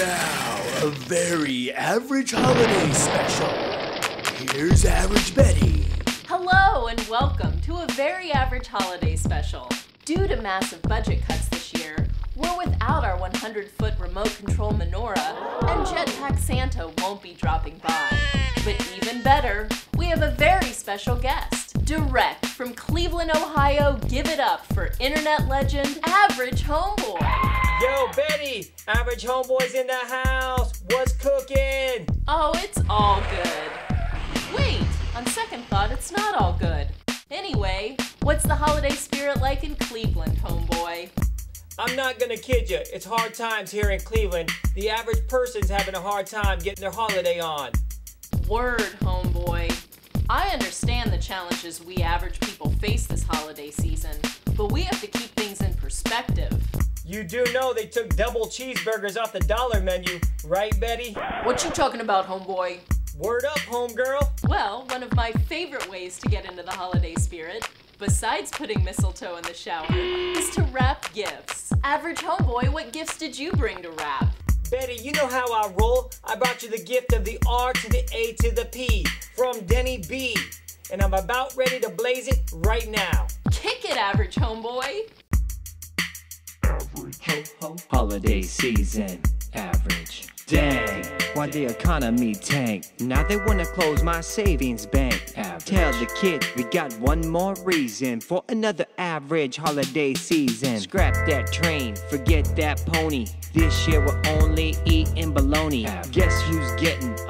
now, a very average holiday special. Here's Average Betty. Hello and welcome to a very average holiday special. Due to massive budget cuts this year, we're without our 100 foot remote control menorah, and Jetpack Santa won't be dropping by. But even better, we have a very special guest. Direct from Cleveland, Ohio, give it up for internet legend Average Homeboy. Yo, Betty! Average homeboys in the house! What's cooking? Oh, it's all good. Wait, on second thought, it's not all good. Anyway, what's the holiday spirit like in Cleveland, homeboy? I'm not gonna kid you, it's hard times here in Cleveland. The average person's having a hard time getting their holiday on. Word, homeboy. I understand the challenges we average people face this holiday season, but we have to keep things in perspective. You do know they took double cheeseburgers off the dollar menu, right, Betty? What you talking about, homeboy? Word up, homegirl! Well, one of my favorite ways to get into the holiday spirit, besides putting mistletoe in the shower, is to wrap gifts. Average homeboy, what gifts did you bring to wrap? Betty, you know how I roll. I brought you the gift of the R to the A to the P from Denny B. And I'm about ready to blaze it right now. Kick it, average homeboy! Ho ho holiday season average. Dang, why the economy tank? Now they wanna close my savings bank. Average. Tell the kids we got one more reason for another average holiday season. Scrap that train, forget that pony. This year we're only eating bologna. Average.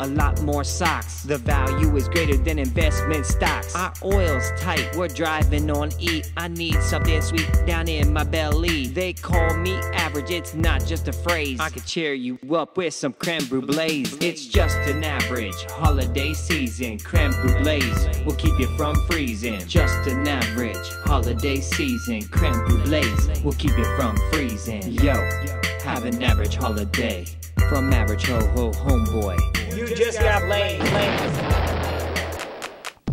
A lot more socks? The value is greater than investment stocks. Our oil's tight, we're driving on E. I need something sweet down in my belly. They call me average, it's not just a phrase. I could cheer you up with some creme brulees. It's just an average holiday season. Creme brulees will keep you from freezing. Just an average holiday season. Creme brulees will keep you from freezing. Yo, have an average holiday. From average ho ho homeboy. You just got blazed.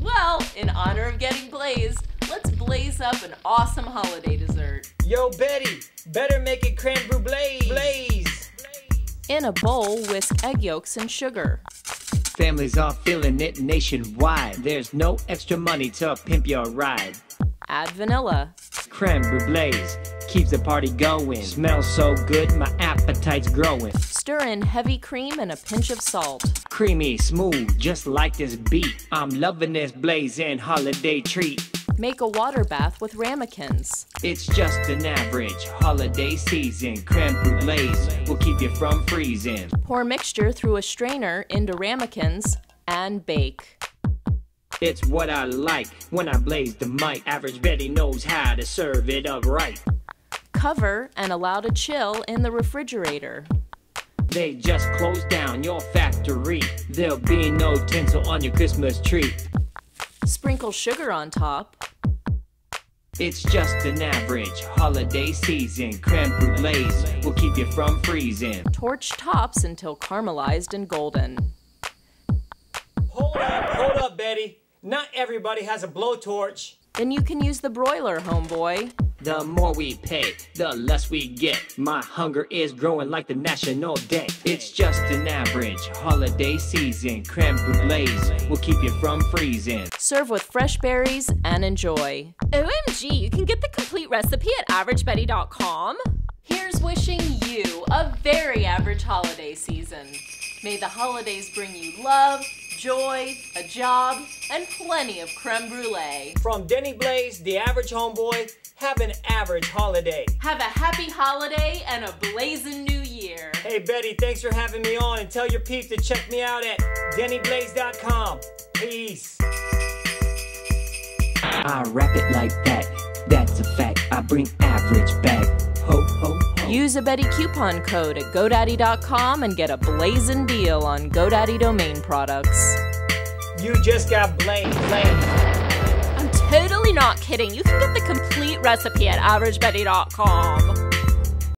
Well, in honor of getting blazed, let's blaze up an awesome holiday dessert. Yo, Betty, better make it creme brulee. Blaze. In a bowl, whisk egg yolks and sugar. Families are feeling it nationwide. There's no extra money to pimp your ride. Add vanilla. Creme brulees keeps the party going. Smells so good, my appetite's growing. Stir in heavy cream and a pinch of salt. Creamy, smooth, just like this beat. I'm loving this blazing holiday treat. Make a water bath with ramekins. It's just an average holiday season. Creme brulees will keep you from freezing. Pour mixture through a strainer into ramekins and bake. It's what I like when I blaze the mic. Average Betty knows how to serve it up right. Cover and allow to chill in the refrigerator. They just closed down your factory. There'll be no tinsel on your Christmas tree. Sprinkle sugar on top. It's just an average holiday season. Creme brulees will keep you from freezing. Torch tops until caramelized and golden. Hold up, hold up, Betty. Not everybody has a blowtorch. Then you can use the broiler, homeboy. The more we pay, the less we get. My hunger is growing like the national debt. It's just an average holiday season. Creme brulees will keep you from freezing. Serve with fresh berries and enjoy. OMG, you can get the complete recipe at averagebetty.com. Here's wishing you a very average holiday season. May the holidays bring you love, joy, a job, and plenty of creme brulee. From Denny Blaze, the average homeboy, have an average holiday. Have a happy holiday and a blazing new year. Hey Betty, thanks for having me on and tell your peeps to check me out at dennyblaze.com. Peace. I rap it like that. That's a fact. I bring average back. Use a Betty coupon code at GoDaddy.com and get a blazing deal on GoDaddy domain products. You just got blazed. blazed. I'm totally not kidding. You can get the complete recipe at averagebetty.com.